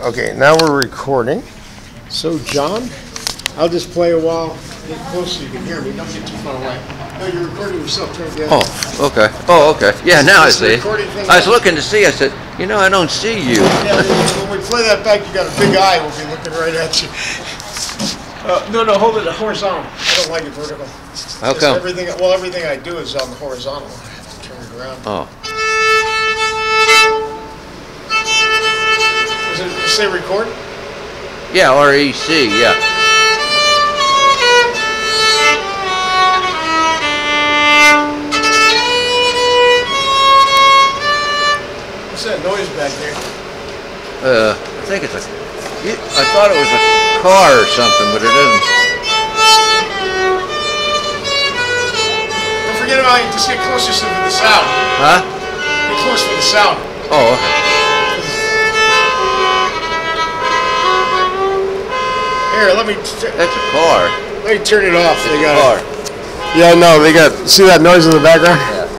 Okay, now we're recording. So, John, I'll just play a while. Get close so you can hear me. Don't get too far away. No, you're recording yourself. Turn the other. Oh, okay. Oh, okay. Yeah, now I see. I was looking to see. I said, you know, I don't see you. Yeah, when we play that back, you got a big eye. We'll be looking right at you. Uh, no, no, hold it horizontal. I don't like it vertical. How come? Everything, well, everything I do is on the horizontal. I have to turn it around. Oh, say record? yeah, REC. Yeah. What's that noise back there? Uh, I think it's a. I thought it was a car or something, but it isn't. Don't forget about it. Just get closer for the sound. Huh? Get close for the sound. Oh, okay. Here, let me t- that's a car. let me turn it off. They got Car. Yeah, no, they got. See that noise in the background?